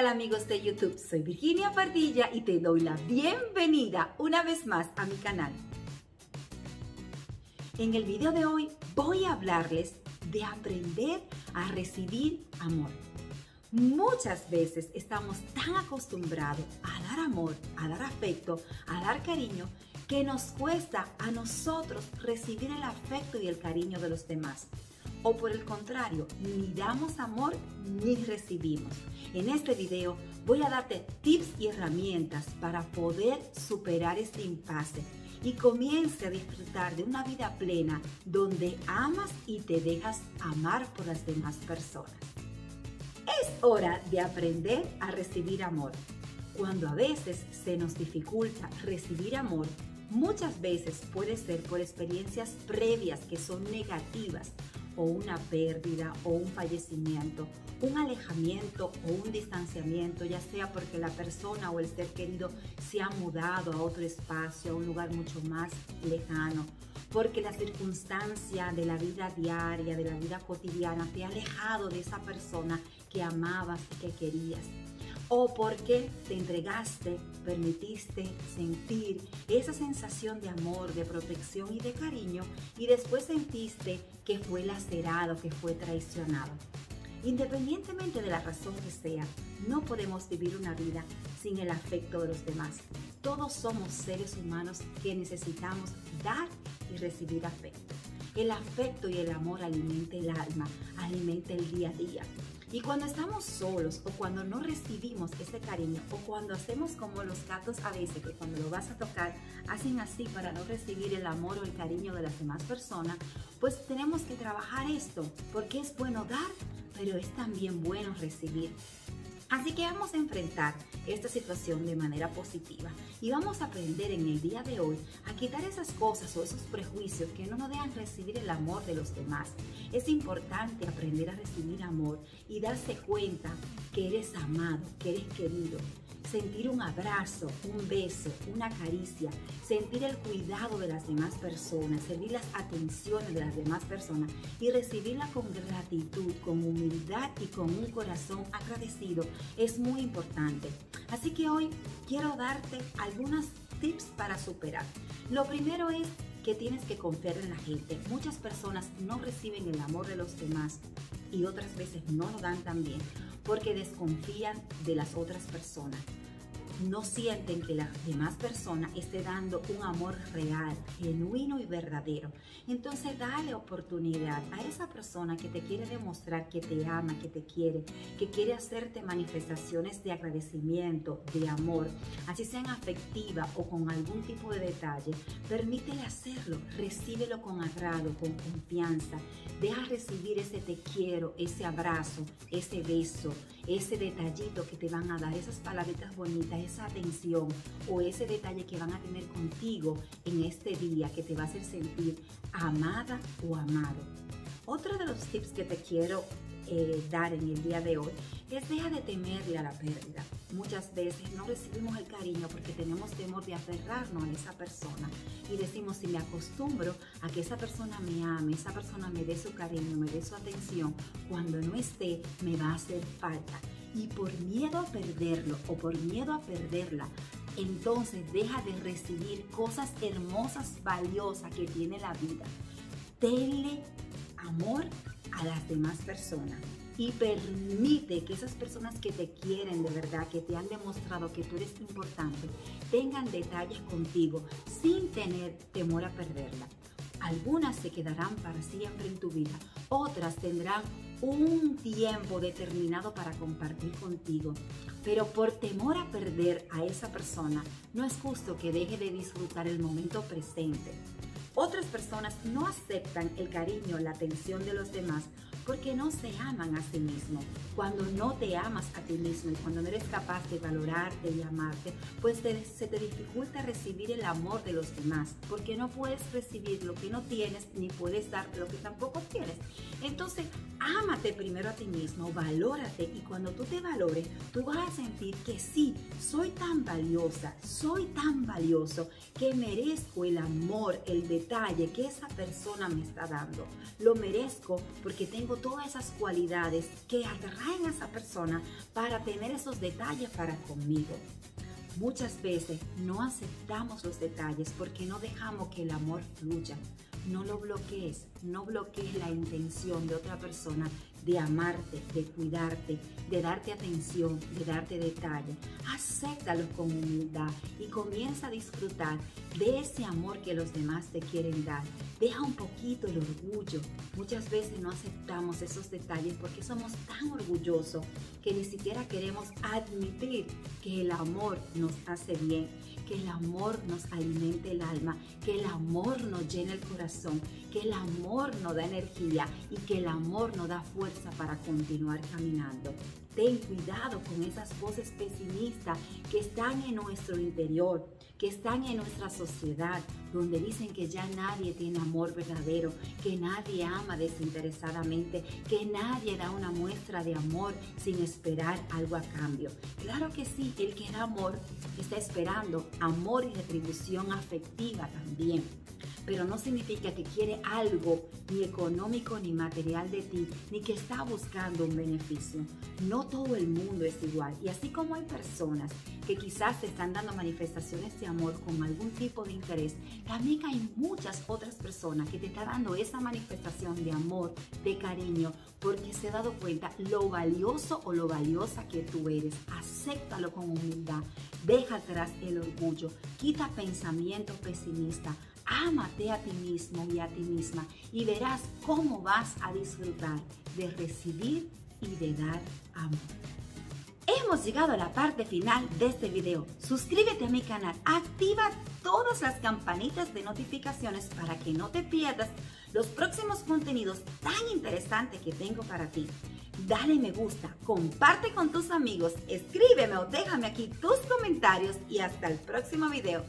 tal amigos de YouTube? Soy Virginia Pardilla y te doy la bienvenida una vez más a mi canal. En el video de hoy voy a hablarles de aprender a recibir amor. Muchas veces estamos tan acostumbrados a dar amor, a dar afecto, a dar cariño, que nos cuesta a nosotros recibir el afecto y el cariño de los demás. O por el contrario, ni damos amor ni recibimos. En este video voy a darte tips y herramientas para poder superar este impasse y comience a disfrutar de una vida plena donde amas y te dejas amar por las demás personas. Es hora de aprender a recibir amor. Cuando a veces se nos dificulta recibir amor, muchas veces puede ser por experiencias previas que son negativas o una pérdida o un fallecimiento, un alejamiento o un distanciamiento, ya sea porque la persona o el ser querido se ha mudado a otro espacio, a un lugar mucho más lejano, porque la circunstancia de la vida diaria, de la vida cotidiana, te ha alejado de esa persona que amabas y que querías o porque te entregaste, permitiste sentir esa sensación de amor, de protección y de cariño y después sentiste que fue lacerado, que fue traicionado. Independientemente de la razón que sea, no podemos vivir una vida sin el afecto de los demás. Todos somos seres humanos que necesitamos dar y recibir afecto. El afecto y el amor alimenta el alma, alimenta el día a día. Y cuando estamos solos o cuando no recibimos ese cariño o cuando hacemos como los gatos a veces que cuando lo vas a tocar hacen así para no recibir el amor o el cariño de las demás personas, pues tenemos que trabajar esto porque es bueno dar, pero es también bueno recibir. Así que vamos a enfrentar esta situación de manera positiva y vamos a aprender en el día de hoy a quitar esas cosas o esos prejuicios que no nos dejan recibir el amor de los demás. Es importante aprender a recibir amor y darse cuenta que eres amado, que eres querido sentir un abrazo, un beso, una caricia, sentir el cuidado de las demás personas, sentir las atenciones de las demás personas y recibirla con gratitud, con humildad y con un corazón agradecido es muy importante. Así que hoy quiero darte algunos tips para superar. Lo primero es que tienes que confiar en la gente. Muchas personas no reciben el amor de los demás y otras veces no lo dan también porque desconfían de las otras personas no sienten que la demás persona esté dando un amor real, genuino y verdadero. Entonces dale oportunidad a esa persona que te quiere demostrar que te ama, que te quiere, que quiere hacerte manifestaciones de agradecimiento, de amor, así sean afectiva o con algún tipo de detalle. Permítele hacerlo, recíbelo con agrado, con confianza. Deja recibir ese te quiero, ese abrazo, ese beso, ese detallito que te van a dar, esas palabritas bonitas, esa atención o ese detalle que van a tener contigo en este día que te va a hacer sentir amada o amado. Otro de los tips que te quiero eh, dar en el día de hoy es deja de temerle a la pérdida. Muchas veces no recibimos el cariño porque tenemos temor de aferrarnos a esa persona y decimos si me acostumbro a que esa persona me ame, esa persona me dé su cariño, me dé su atención, cuando no esté me va a hacer falta. Y por miedo a perderlo o por miedo a perderla, entonces deja de recibir cosas hermosas, valiosas que tiene la vida. Tenle amor a las demás personas y permite que esas personas que te quieren de verdad, que te han demostrado que tú eres importante, tengan detalles contigo sin tener temor a perderla. Algunas se quedarán para siempre en tu vida, otras tendrán un tiempo determinado para compartir contigo. Pero por temor a perder a esa persona, no es justo que deje de disfrutar el momento presente. Otras personas no aceptan el cariño, la atención de los demás porque no se aman a sí mismos. Cuando no te amas a ti mismo y cuando no eres capaz de valorarte y amarte, pues se te dificulta recibir el amor de los demás, porque no puedes recibir lo que no tienes ni puedes dar lo que tampoco tienes. Entonces, ámate primero a ti mismo, valórate y cuando tú te valores, tú vas a sentir que sí, soy tan valiosa, soy tan valioso que merezco el amor, el detalle que esa persona me está dando. Lo merezco porque tengo todas esas cualidades que atraen a esa persona para tener esos detalles para conmigo. Muchas veces no aceptamos los detalles porque no dejamos que el amor fluya. No lo bloquees, no bloquees la intención de otra persona de amarte, de cuidarte, de darte atención, de darte detalle. Acéptalo con humildad y comienza a disfrutar de ese amor que los demás te quieren dar. Deja un poquito el orgullo. Muchas veces no aceptamos esos detalles porque somos tan orgullosos que ni siquiera queremos admitir que el amor nos hace bien, que el amor nos alimente el alma, que el amor nos llena el corazón, que el amor nos da energía y que el amor nos da fuerza para continuar caminando. Ten cuidado con esas voces pesimistas que están en nuestro interior, que están en nuestra sociedad, donde dicen que ya nadie tiene amor verdadero, que nadie ama desinteresadamente, que nadie da una muestra de amor sin esperar algo a cambio. Claro que sí, el que da amor está esperando amor y retribución afectiva también pero no significa que quiere algo ni económico ni material de ti, ni que está buscando un beneficio. No todo el mundo es igual. Y así como hay personas que quizás te están dando manifestaciones de amor con algún tipo de interés, también hay muchas otras personas que te están dando esa manifestación de amor, de cariño, porque se ha dado cuenta lo valioso o lo valiosa que tú eres. Acéptalo con humildad. Deja atrás el orgullo. Quita pensamientos pesimistas Ámate a ti mismo y a ti misma y verás cómo vas a disfrutar de recibir y de dar amor. Hemos llegado a la parte final de este video. Suscríbete a mi canal, activa todas las campanitas de notificaciones para que no te pierdas los próximos contenidos tan interesantes que tengo para ti. Dale me gusta, comparte con tus amigos, escríbeme o déjame aquí tus comentarios y hasta el próximo video.